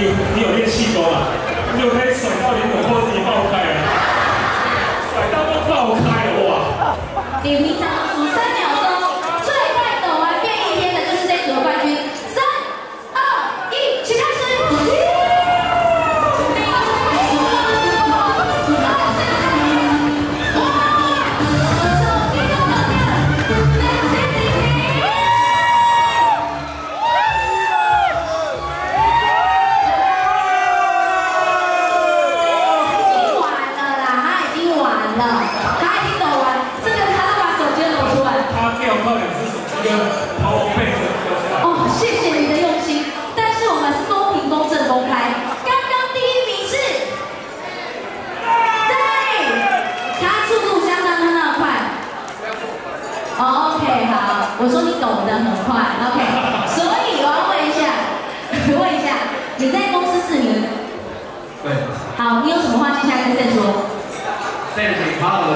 你有练气功啊？你有可以甩到你耳后自己爆开啊？甩到都爆开了哇！哦谢谢你的用心但是我们是公平公正公开刚刚第一名是对他速度相当的快 ok 好我说你懂得很快 ok 所以我要问一下问一下你。在公司四年对。好你有什么话接下来再说？对不起马老师